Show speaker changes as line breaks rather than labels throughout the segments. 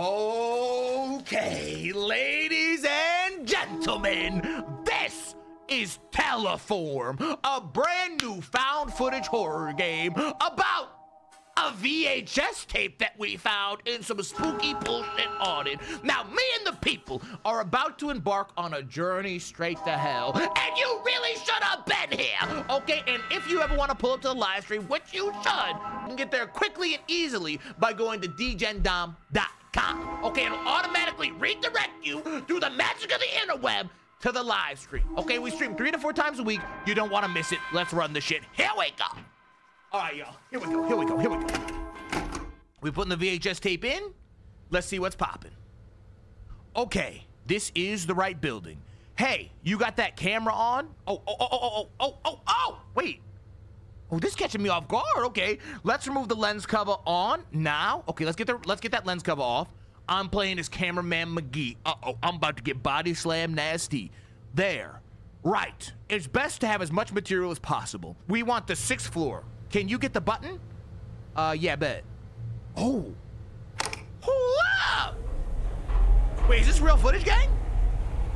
Okay, ladies and gentlemen, this is Teleforum, a brand new found footage horror game about a VHS tape that we found in some spooky bullshit on it. Now, me and the people are about to embark on a journey straight to hell, and you really should have been here, okay? And if you ever want to pull up to the live stream, which you should, you can get there quickly and easily by going to degendom.com, okay? It'll automatically redirect you through the magic of the interweb to the live stream, okay? We stream three to four times a week. You don't want to miss it. Let's run the shit. Here we go. All right, y'all. Here we go. Here we go. Here we go. We putting the VHS tape in. Let's see what's popping. Okay, this is the right building. Hey, you got that camera on? Oh, oh, oh, oh, oh, oh, oh, oh, oh wait. Oh, this catching me off guard. Okay, let's remove the lens cover on now. Okay, let's get the let's get that lens cover off. I'm playing as cameraman McGee. Uh-oh, I'm about to get body slam nasty. There. Right. It's best to have as much material as possible. We want the sixth floor. Can you get the button? Uh, yeah, bet. Oh. Hold up! Wait, is this real footage, gang?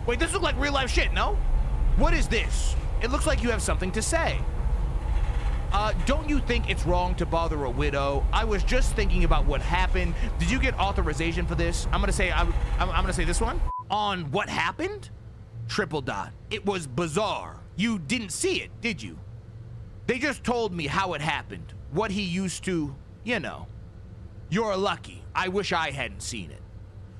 Wait, this looks like real life shit, no? What is this? It looks like you have something to say. Uh, don't you think it's wrong to bother a widow? I was just thinking about what happened. Did you get authorization for this? I'm gonna say I'm, I'm gonna say this one on what happened. Triple dot. It was bizarre. You didn't see it, did you? They just told me how it happened, what he used to, you know. You're lucky. I wish I hadn't seen it.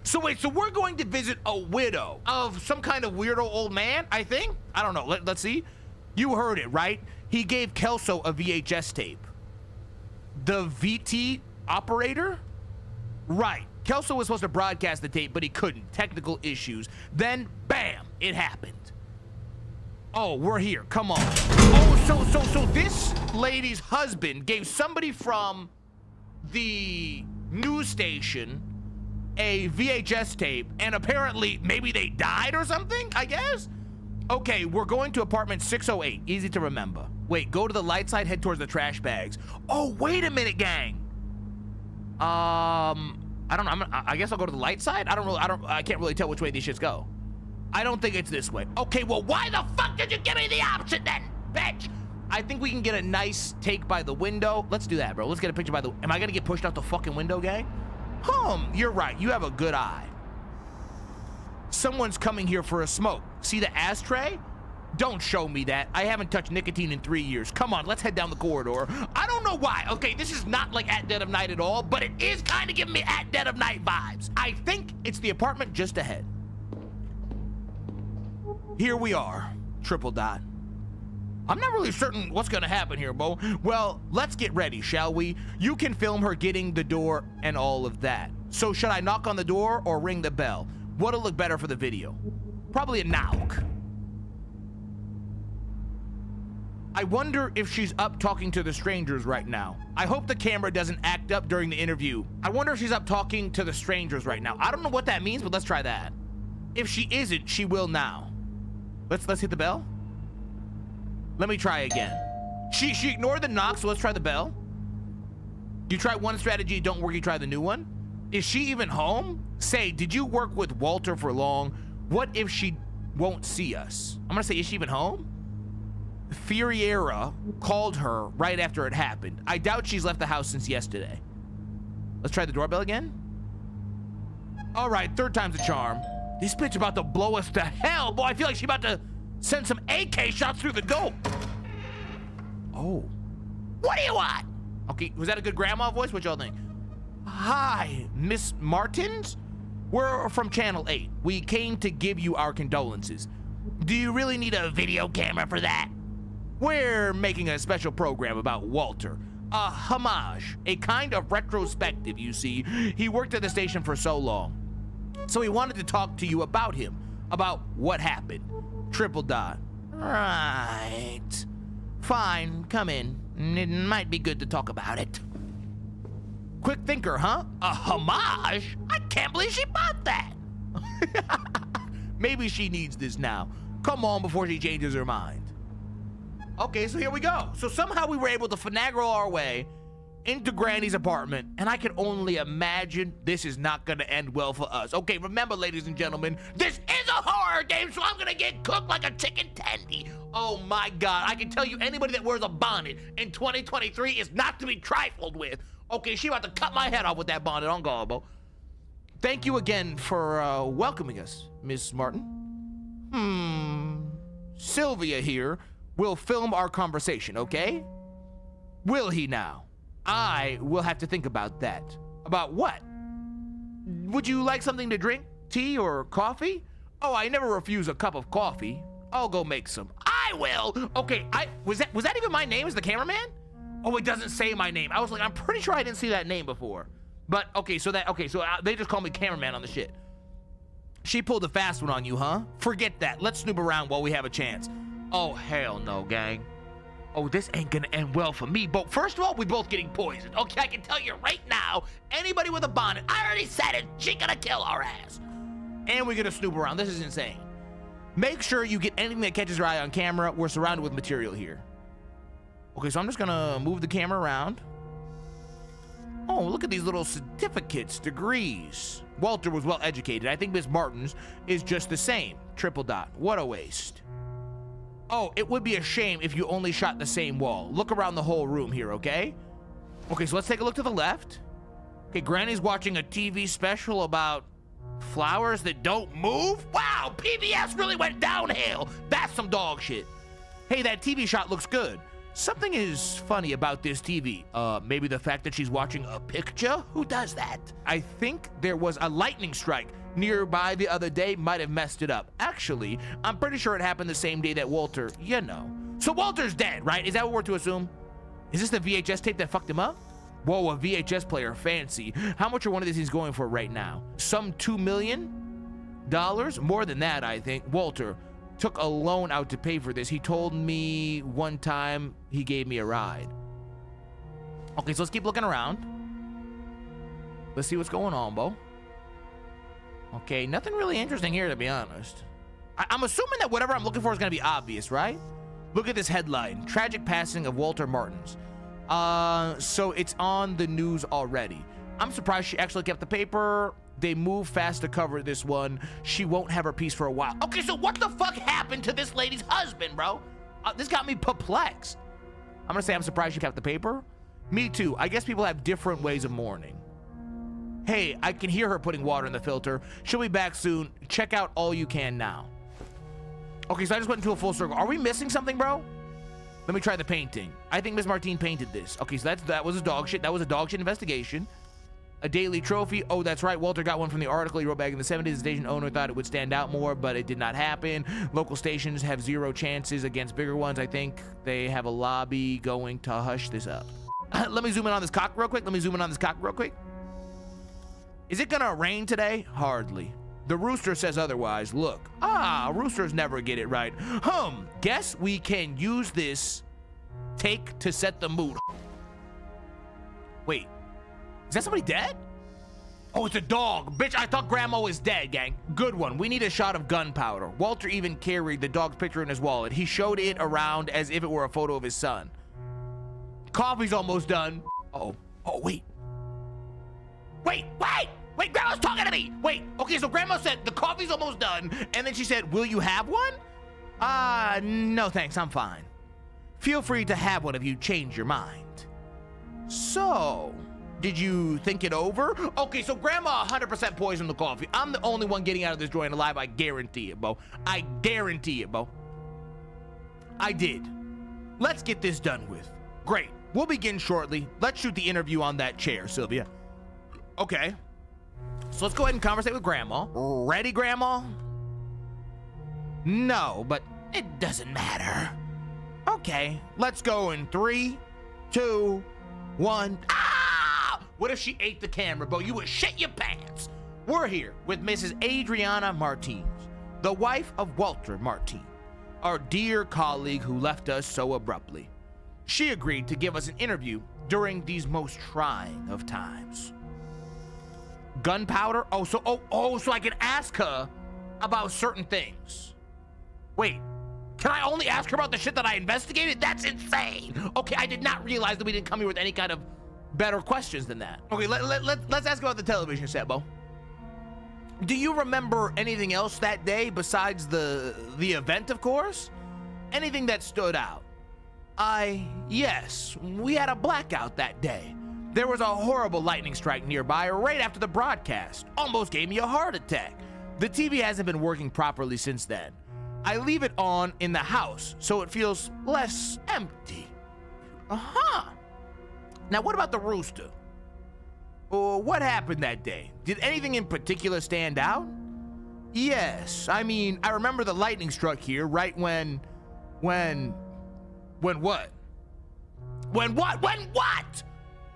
So wait, so we're going to visit a widow of some kind of weirdo old man, I think? I don't know. Let, us see. You heard it, right? He gave Kelso a VHS tape. The VT operator? Right. Kelso was supposed to broadcast the tape, but he couldn't. Technical issues. Then, bam, it happened. Oh, we're here. Come on. Oh, so, so, so this lady's husband gave somebody from the news station a VHS tape, and apparently maybe they died or something, I guess? Okay, we're going to apartment 608. Easy to remember. Wait, go to the light side, head towards the trash bags. Oh, wait a minute, gang. Um, I don't know. I'm, I guess I'll go to the light side. I don't really, I don't, I can't really tell which way these shits go. I don't think it's this way. Okay, well, why the fuck did you give me the option then, bitch? I think we can get a nice take by the window. Let's do that, bro. Let's get a picture by the... Am I gonna get pushed out the fucking window, gang? Hum, you're right. You have a good eye. Someone's coming here for a smoke. See the ashtray? Don't show me that. I haven't touched nicotine in three years. Come on, let's head down the corridor. I don't know why. Okay, this is not like At Dead of Night at all, but it is kind of giving me At Dead of Night vibes. I think it's the apartment just ahead. Here we are, triple dot. I'm not really certain what's gonna happen here, Bo. Well, let's get ready, shall we? You can film her getting the door and all of that. So should I knock on the door or ring the bell? What'll look better for the video? Probably a knock. I wonder if she's up talking to the strangers right now. I hope the camera doesn't act up during the interview. I wonder if she's up talking to the strangers right now. I don't know what that means, but let's try that. If she isn't, she will now. Let's let's hit the bell. Let me try again. She she ignored the knock, so let's try the bell. You try one strategy, don't work, you try the new one. Is she even home? Say, did you work with Walter for long? What if she won't see us? I'm gonna say, is she even home? Furiera called her right after it happened. I doubt she's left the house since yesterday. Let's try the doorbell again. All right, third time's a charm. This bitch about to blow us to hell. Boy, I feel like she about to send some AK shots through the door. Oh. What do you want? Okay, was that a good grandma voice? What y'all think? Hi, Miss Martins? We're from Channel 8. We came to give you our condolences. Do you really need a video camera for that? We're making a special program about Walter. A homage, a kind of retrospective, you see. He worked at the station for so long. So he wanted to talk to you about him, about what happened. Triple dot. Right. Fine, come in. It might be good to talk about it. Quick thinker, huh? A homage? I can't believe she bought that. Maybe she needs this now. Come on before she changes her mind. Okay, so here we go. So somehow we were able to finagle our way into Granny's apartment, and I can only imagine this is not gonna end well for us. Okay, remember, ladies and gentlemen, this is a horror game, so I'm gonna get cooked like a chicken tendy. Oh my god, I can tell you anybody that wears a bonnet in 2023 is not to be trifled with. Okay, she about to cut my head off with that bonnet on Garbo. Thank you again for uh, welcoming us, Miss Martin. Hmm. Sylvia here will film our conversation, okay? Will he now? I will have to think about that. About what? Would you like something to drink? Tea or coffee? Oh, I never refuse a cup of coffee. I'll go make some. I will. Okay, I was that was that even my name as the cameraman? Oh, it doesn't say my name. I was like, I'm pretty sure I didn't see that name before. But okay, so that okay, so uh, they just call me cameraman on the shit. She pulled a fast one on you, huh? Forget that. Let's snoop around while we have a chance. Oh hell no, gang oh, this ain't gonna end well for me. But first of all, we both getting poisoned. Okay, I can tell you right now, anybody with a bonnet, I already said it, she gonna kill our ass. And we're gonna snoop around. This is insane. Make sure you get anything that catches your eye on camera. We're surrounded with material here. Okay, so I'm just gonna move the camera around. Oh, look at these little certificates, degrees. Walter was well educated. I think Miss Martin's is just the same. Triple dot. What a waste. Oh, it would be a shame if you only shot the same wall. Look around the whole room here, okay? Okay, so let's take a look to the left. Okay, Granny's watching a TV special about flowers that don't move? Wow, PBS really went downhill. That's some dog shit. Hey, that TV shot looks good. Something is funny about this TV. Uh, maybe the fact that she's watching a picture? Who does that? I think there was a lightning strike nearby the other day might have messed it up. Actually, I'm pretty sure it happened the same day that Walter, you know. So Walter's dead, right? Is that what we're to assume? Is this the VHS tape that fucked him up? Whoa, a VHS player, fancy. How much are one of these things going for right now? Some two million dollars? More than that, I think. Walter took a loan out to pay for this. He told me one time he gave me a ride. Okay, so let's keep looking around. Let's see what's going on, Bo. Okay, nothing really interesting here, to be honest. I am assuming that whatever I'm looking for is going to be obvious, right? Look at this headline. Tragic passing of Walter Martins. Uh, so it's on the news already. I'm surprised she actually kept the paper. They move fast to cover this one. She won't have her piece for a while. Okay, so what the fuck happened to this lady's husband, bro? Uh, this got me perplexed. I'm gonna say I'm surprised she kept the paper. Me too. I guess people have different ways of mourning. Hey, I can hear her putting water in the filter. She'll be back soon. Check out all you can now. Okay, so I just went into a full circle. Are we missing something, bro? Let me try the painting. I think Miss Martine painted this. Okay, so that's that was a dog shit. That was a dog shit investigation. A daily trophy. Oh, that's right. Walter got one from the article he wrote back in the 70s. The station owner thought it would stand out more, but it did not happen. Local stations have zero chances against bigger ones. I think they have a lobby going to hush this up. Let me zoom in on this cock real quick. Let me zoom in on this cock real quick. Is it gonna rain today? Hardly. The rooster says otherwise. Look, ah, roosters never get it right. Hum, guess we can use this take to set the mood. Wait, is that somebody dead? Oh, it's a dog. Bitch, I thought Grandma was dead, gang. Good one. We need a shot of gunpowder. Walter even carried the dog's picture in his wallet. He showed it around as if it were a photo of his son. Coffee's almost done. Uh oh. Oh, wait. Wait, wait! Wait, Grandma's talking to me. Wait, okay, so Grandma said the coffee's almost done, and then she said, will you have one? Uh, no thanks, I'm fine. Feel free to have one if you change your mind. So, did you think it over? Okay, so Grandma 100% poisoned the coffee. I'm the only one getting out of this joint alive, I guarantee it, Bo. I guarantee it, Bo. I did. Let's get this done with. Great. We'll begin shortly. Let's shoot the interview on that chair, Sylvia. Okay. So let's go ahead and conversate with Grandma. Ready, Grandma? No, but it doesn't matter. Okay, let's go in three, two, one. Ah! What if she ate the camera, Bo? You would shit your pants. We're here with Mrs. Adriana Martins, the wife of Walter Martin, our dear colleague who left us so abruptly. She agreed to give us an interview during these most trying of times gunpowder. Oh, so oh oh, so I can ask her about certain things. Wait, can I only ask her about the shit that I investigated? That's insane. Okay, I did not realize that we didn't come here with any kind of better questions than that. Okay, let, let, let, let's ask about the television set, Bo. Do you remember anything else that day besides the the event, of course? Anything that stood out? I, yes, we had a blackout that day. There was a horrible lightning strike nearby right after the broadcast. Almost gave me a heart attack. The TV hasn't been working properly since then. I leave it on in the house so it feels less empty. Uh huh. Now, what about the rooster? Uh, what happened that day? Did anything in particular stand out? Yes, I mean, I remember the lightning struck here right when. when. when what? When what? When what?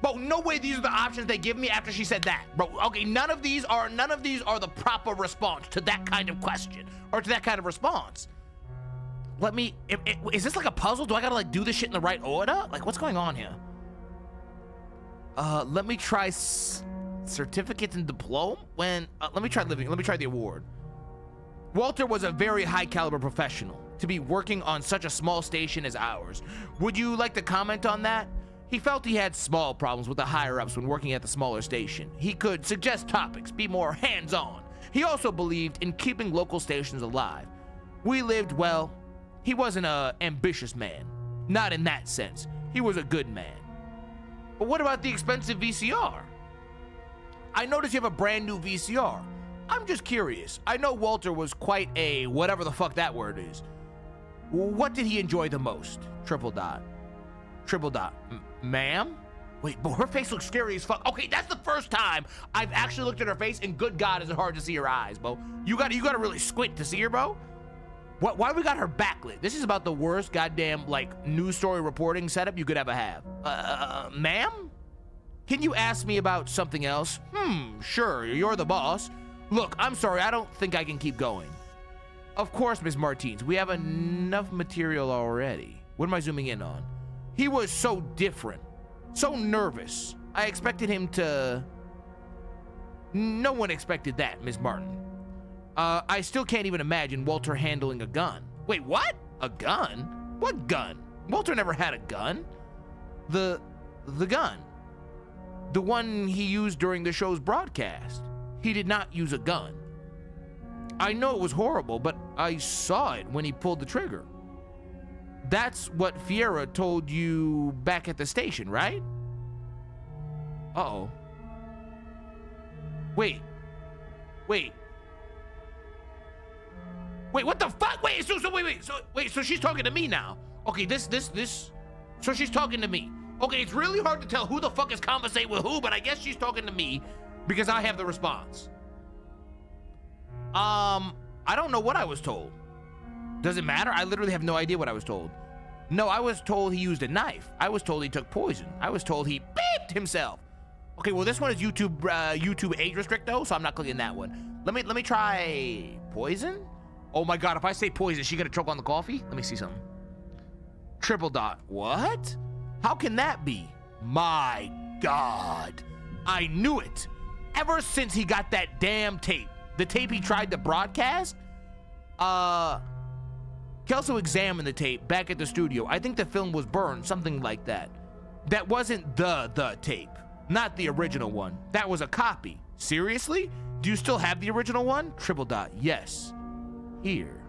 Bro, no way these are the options they give me after she said that. Bro, okay, none of these are none of these are the proper response to that kind of question or to that kind of response. Let me is this like a puzzle? Do I gotta like do this shit in the right order? Like what's going on here? Uh, let me try certificates and diploma. When uh, let me try living. Let me try the award. Walter was a very high caliber professional to be working on such a small station as ours. Would you like to comment on that? He felt he had small problems with the higher ups when working at the smaller station. He could suggest topics, be more hands on. He also believed in keeping local stations alive. We lived well. He wasn't a ambitious man. Not in that sense. He was a good man. But what about the expensive VCR? I noticed you have a brand new VCR. I'm just curious. I know Walter was quite a whatever the fuck that word is. What did he enjoy the most? Triple dot. Triple dot. Ma'am? Wait, but her face looks scary as fuck. Okay, that's the first time I've actually looked at her face, and good God, is it hard to see her eyes, bro. You got you got to really squint to see her, bro. What? Why we got her backlit? This is about the worst goddamn like news story reporting setup you could ever have. Uh, uh, ma'am? Can you ask me about something else? Hmm, sure. You're the boss. Look, I'm sorry. I don't think I can keep going. Of course, Miss Martins. We have enough material already. What am I zooming in on? He was so different, so nervous. I expected him to. No one expected that, Miss Martin. Uh, I still can't even imagine Walter handling a gun. Wait, what? A gun? What gun? Walter never had a gun. The the gun. The one he used during the show's broadcast. He did not use a gun. I know it was horrible, but I saw it when he pulled the trigger. That's what Fiera told you back at the station, right? Uh-oh. Wait. Wait. Wait, what the fuck? Wait, so so wait, wait, so wait, so she's talking to me now. Okay, this this this so she's talking to me. Okay, it's really hard to tell who the fuck is conversating with who, but I guess she's talking to me because I have the response. Um, I don't know what I was told. Does it matter? I literally have no idea what I was told. No, I was told he used a knife. I was told he took poison. I was told he beeped himself. Okay, well this one is YouTube uh, YouTube age restrict though, so I'm not clicking that one. Let me let me try poison. Oh my god, if I say poison, is she gonna choke on the coffee? Let me see something. Triple dot. What? How can that be? My god. I knew it. Ever since he got that damn tape, the tape he tried to broadcast, uh, Kelso examined the tape back at the studio. I think the film was burned, something like that. That wasn't the the tape, not the original one. That was a copy. Seriously? Do you still have the original one? Triple dot. Yes. Here.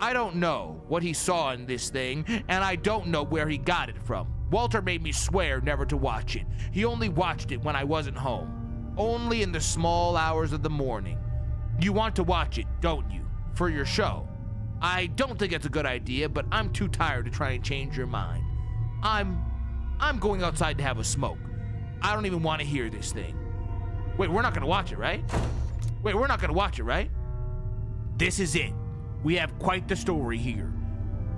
I don't know what he saw in this thing, and I don't know where he got it from. Walter made me swear never to watch it. He only watched it when I wasn't home. Only in the small hours of the morning. You want to watch it, don't you? For your show. I don't think it's a good idea, but I'm too tired to try and change your mind. I'm I'm going outside to have a smoke. I don't even want to hear this thing. Wait, we're not gonna watch it, right? Wait, we're not gonna watch it, right? This is it. We have quite the story here.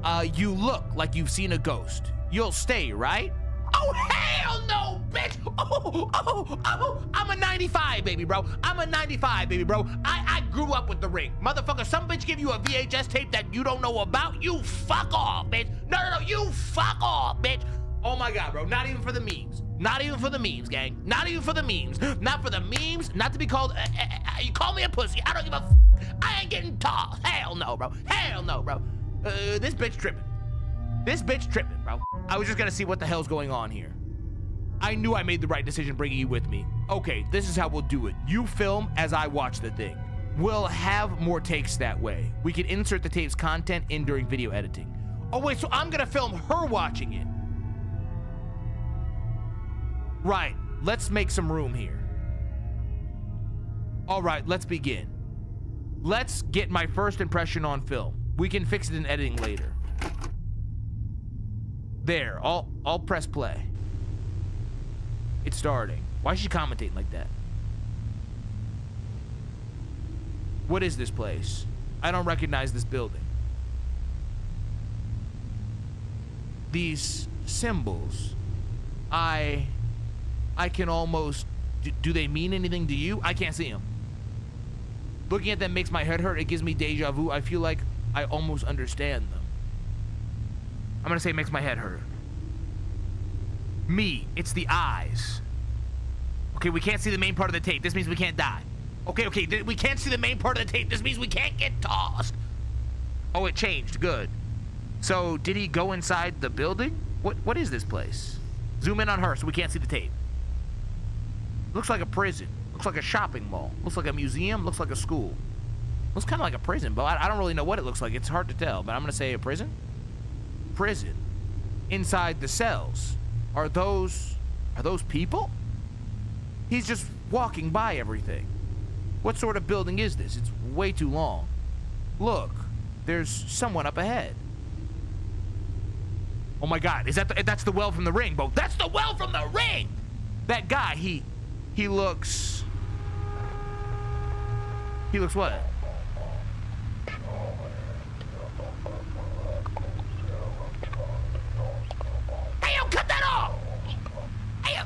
Uh, you look like you've seen a ghost. You'll stay, right? Oh, hell no, bitch! Oh, oh, oh, I'm a 95, baby, bro. I'm a 95, baby, bro. I, I grew up with the ring. Motherfucker, some bitch give you a VHS tape that you don't know about, you fuck off, bitch. No, no, no, you fuck off, bitch. Oh my god, bro. Not even for the memes. Not even for the memes, gang. Not even for the memes. Not for the memes. Not to be called. Uh, uh, uh, you call me a pussy. I don't give a. I ain't getting tall. Hell no, bro. Hell no, bro. Uh, this bitch tripping. This bitch tripping, bro. I was just gonna see what the hell's going on here. I knew I made the right decision bringing you with me. Okay, this is how we'll do it. You film as I watch the thing. We'll have more takes that way. We can insert the tape's content in during video editing. Oh, wait, so I'm gonna film her watching it. Right, let's make some room here. All right, let's begin. Let's get my first impression on film. We can fix it in editing later. There, I'll, I'll press play. It's starting. Why is she commentating like that? What is this place? I don't recognize this building. These symbols, I, I can almost, do, do they mean anything to you? I can't see them. Looking at them makes my head hurt. It gives me deja vu. I feel like I almost understand them. I'm gonna say it makes my head hurt. Me, it's the eyes. Okay, we can't see the main part of the tape. This means we can't die. Okay, okay, we can't see the main part of the tape. This means we can't get tossed. Oh, it changed. Good. So, did he go inside the building? What What is this place? Zoom in on her so we can't see the tape. Looks like a prison. Looks like a shopping mall. Looks like a museum. Looks like a school. Looks kind of like a prison, but I, I don't really know what it looks like. It's hard to tell, but I'm going to say a prison. Prison. Inside the cells. Are those... Are those people? He's just walking by everything. What sort of building is this? It's way too long. Look, there's someone up ahead. Oh my god, is that the, that's the well from the ring, Bo? That's the well from the ring! That guy, he he looks He looks what? Hey, yo, cut that off! Hey, yo.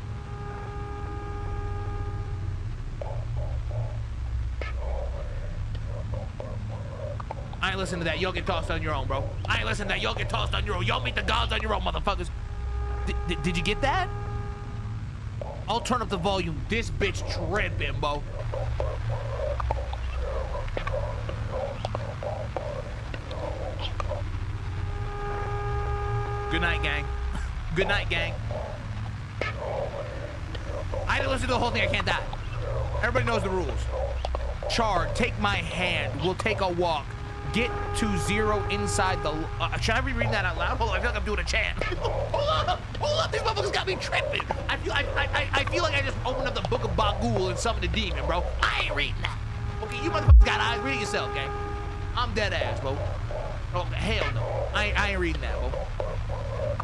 I ain't listen to that. You'll get tossed on your own, bro. I ain't listen to that. You'll get tossed on your own. You'll meet the gods on your own, motherfuckers. D did you get that? I'll turn up the volume. This bitch tripping, bro. Good night, gang. Good night, gang. I didn't listen to the whole thing. I can't die. Everybody knows the rules. Char, take my hand. We'll take a walk get to zero inside the... Uh, should I be reading that out loud? Hold on, I feel like I'm doing a chant. hold up, hold up, these motherfuckers got me tripping. I feel, I, I, I feel like I just opened up the book of Bangul and summoned a demon, bro. I ain't reading that. Okay, you motherfuckers got eyes. Read it yourself, gang. I'm dead ass, bro. Oh, hell no. I, I ain't reading that, bro.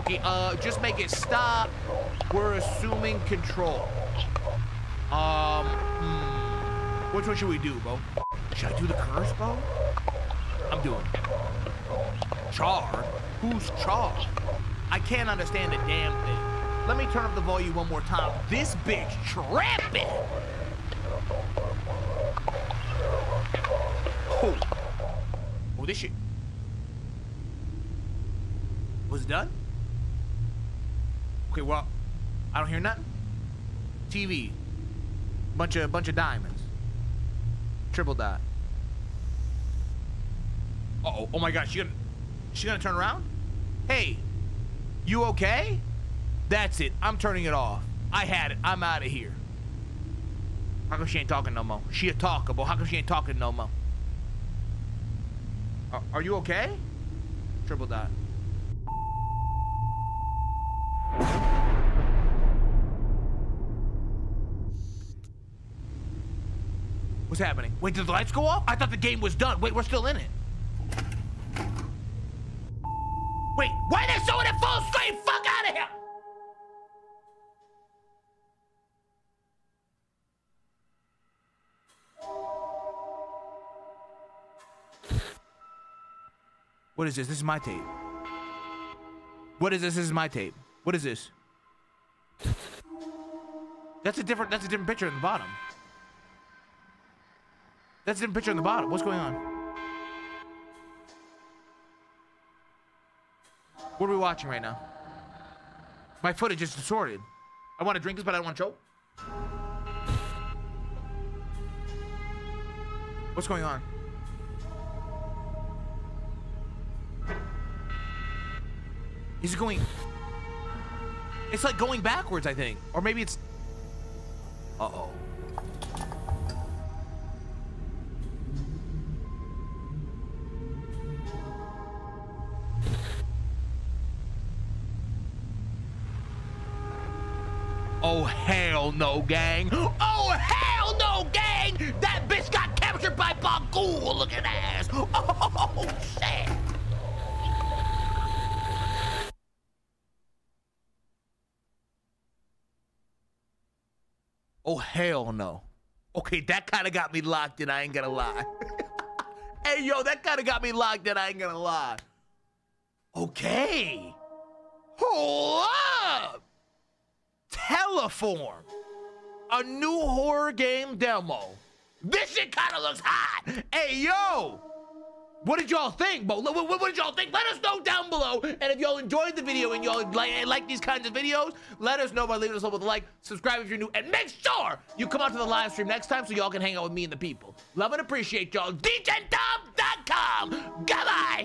Okay, uh, just make it stop. We're assuming control. Um, hmm. Which one should we do, bro? Should I do the curse, bro? I'm doing. Char? Who's Char? I can't understand a damn thing. Let me turn up the volume one more time. This bitch trapping! Oh. Oh, this shit. Was it done? Okay, well, I don't hear nothing. TV. Bunch of bunch of diamonds. Triple dot. Uh oh, oh my gosh, she gonna, she gonna turn around? Hey, you okay? That's it, I'm turning it off. I had it, I'm out of here. How come she ain't talking no more? She a talkable, how come she ain't talking no more? Are, are you okay? Triple dot. What's happening? Wait, did the lights go off? I thought the game was done. Wait, we're still in it. Wait, why they showing it full screen? Fuck out of here! What is this? This is my tape. What is this? This is my tape. What is this? That's a different that's a different picture in the bottom. That's different picture on the bottom. What's going on? What are we watching right now? My footage is distorted. I want to drink this, but I don't want to choke. What's going on? Is it going... It's like going backwards, I think. Or maybe it's... Uh-oh. Oh, hell no. Okay, that kind of got me locked in, I ain't gonna lie. hey, yo, that kind of got me locked in, I ain't gonna lie. Okay. Hold up. Teleforum. A new horror game demo. This shit kind of looks hot. Hey, yo. What did y'all think? What, what, what did y'all think? Let us know down below. And if y'all enjoyed the video and y'all like, like, these kinds of videos, let us know by leaving us up with a like, subscribe if you're new, and make sure you come out to the live stream next time so y'all can hang out with me and the people. Love and appreciate y'all. degendom.com. Goodbye.